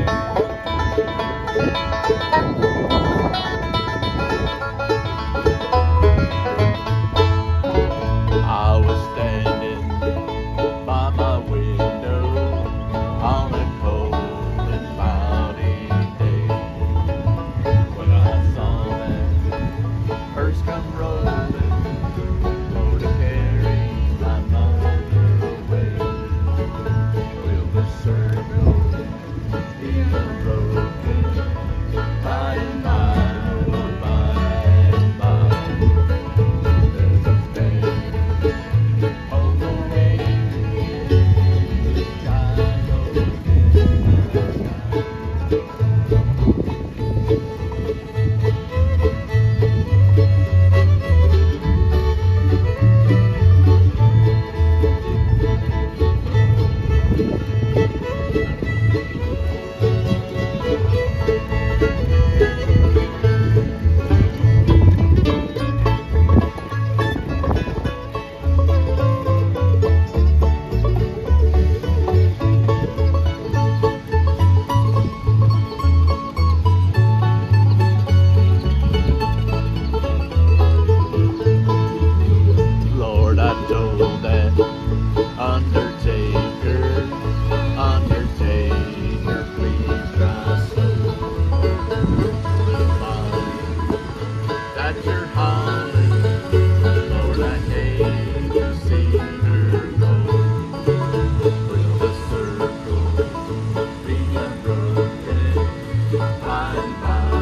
Bye. road. bye.